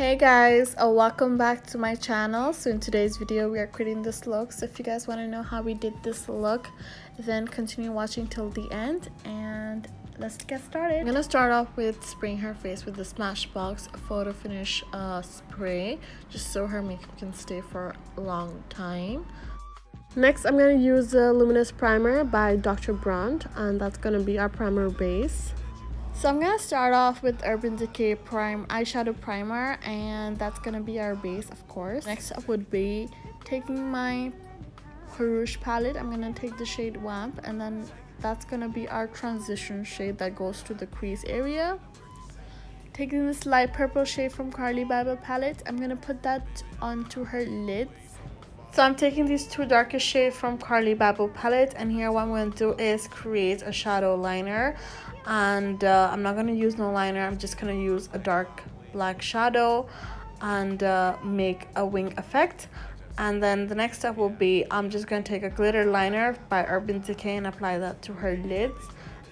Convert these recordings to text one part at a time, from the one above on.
hey guys uh, welcome back to my channel. So in today's video we are creating this look. So if you guys want to know how we did this look then continue watching till the end and let's get started. I'm gonna start off with spraying her face with the smashbox photo finish uh, spray just so her makeup can stay for a long time. Next i'm gonna use the luminous primer by dr brandt and that's gonna be our primer base so I'm going to start off with Urban Decay Prime Eyeshadow Primer and that's going to be our base of course. Next up would be taking my Rouge palette. I'm going to take the shade Wamp and then that's going to be our transition shade that goes to the crease area. Taking this light purple shade from Carli Bybel palette, I'm going to put that onto her lids. So I'm taking these two darkest shades from Carli Bybel palette and here what I'm going to do is create a shadow liner and uh, I'm not to use no liner I'm just to use a dark black shadow and uh, make a wing effect and then the next step will be I'm just to take a glitter liner by Urban Decay and apply that to her lids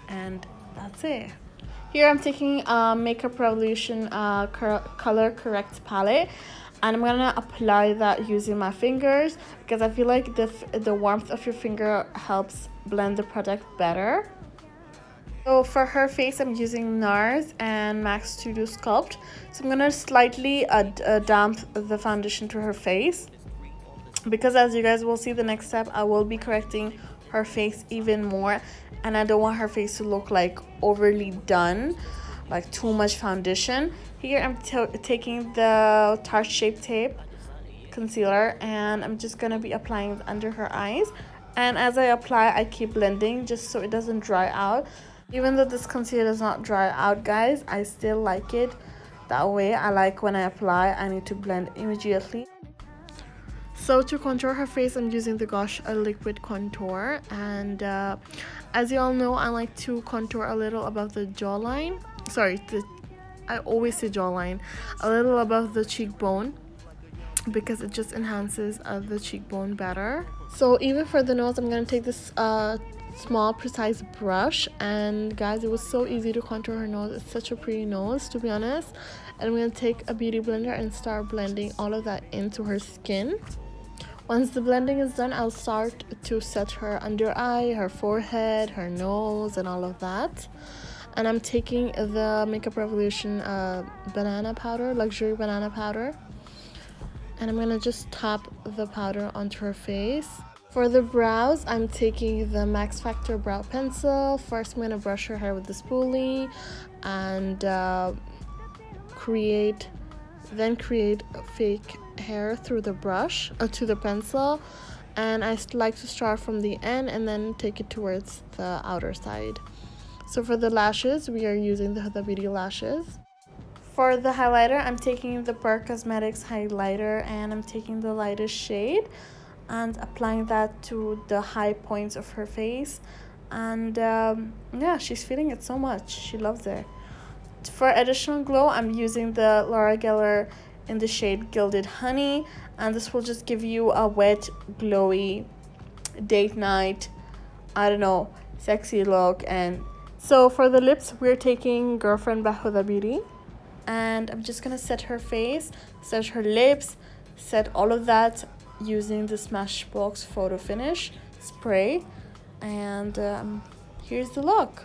and that's it. Here I'm taking a Makeup Revolution uh, Color Correct palette and I'm gonna apply that using my fingers because I feel like the, the warmth of your finger helps blend the product better. So for her face, I'm using NARS and MAC Studio Sculpt. So I'm going to slightly uh, uh, damp the foundation to her face. Because as you guys will see the next step, I will be correcting her face even more. And I don't want her face to look like overly done, like too much foundation. Here I'm taking the Tarte Shape Tape concealer and I'm just going to be applying it under her eyes. And as I apply, I keep blending just so it doesn't dry out even though this concealer does not dry out guys i still like it that way. I like when i apply i need to blend immediately. So to contour her face i'm using the gosh a liquid contour. And uh, as you all know i like to contour a little above the jawline. Sorry the i always say jawline. A little above the cheekbone because it just enhances uh, the cheekbone better. So even for the nose i'm gonna take this uh, small precise brush. And guys it was so easy to contour her nose. It's such a pretty nose to be honest. And I'm gonna take a beauty blender and start blending all of that into her skin. Once the blending is done I'll start to set her under eye her forehead her nose and all of that. And I'm taking the Makeup Revolution uh, banana powder luxury banana powder. And I'm gonna just tap the powder onto her face for the brows, I'm taking the Max Factor Brow Pencil. First, I'm going to brush her hair with the spoolie and uh, create, then create fake hair through the brush, uh, to the pencil. And I like to start from the end and then take it towards the outer side. So for the lashes, we are using the Huda Beauty lashes. For the highlighter, I'm taking the Burke Cosmetics highlighter and I'm taking the lightest shade and applying that to the high points of her face. And um, yeah she's feeling it so much. She loves it. For additional glow i'm using the laura geller in the shade gilded honey. And this will just give you a wet glowy date night i don't know sexy look. And so for the lips we're taking girlfriend by Beauty. And i'm just gonna set her face set her lips set all of that using the Smashbox Photo Finish spray and um, here's the look.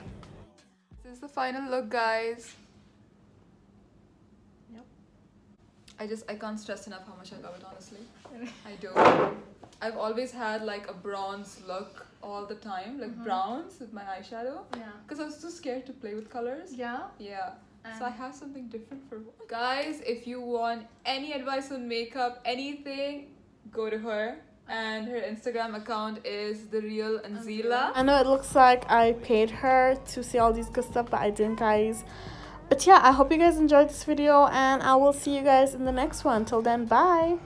This is the final look guys. Yep. I just, I can't stress enough how much I love it honestly. I do. I've always had like a bronze look all the time, like mm -hmm. browns with my eyeshadow. Yeah. Because I was too scared to play with colors. Yeah. Yeah. Um, so I have something different for guys. If you want any advice on makeup, anything, go to her and her Instagram account is the real Anzeela. I know it looks like I paid her to see all these good stuff, but I didn't, guys. But yeah, I hope you guys enjoyed this video, and I will see you guys in the next one. Till then, bye.